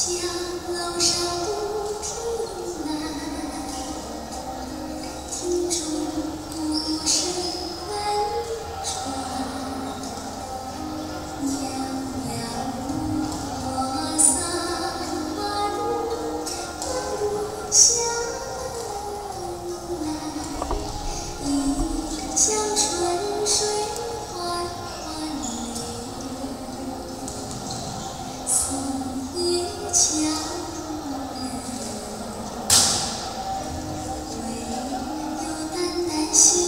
楼上不出来，听钟 see.